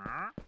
Huh?